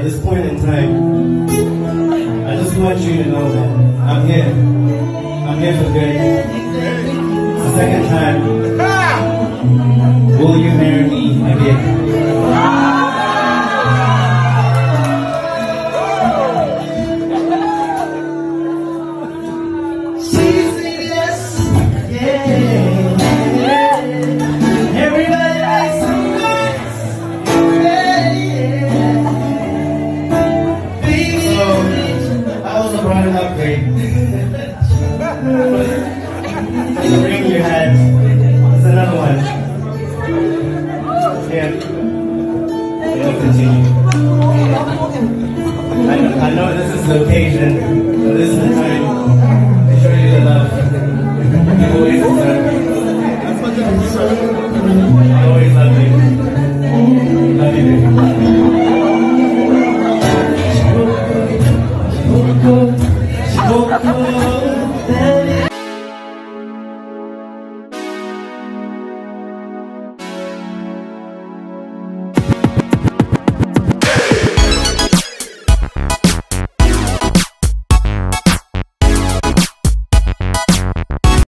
at this point in time, I just want you to know that I'm here. I'm here for good. Second time, Upgrade. the ring you had is another one. It'll continue.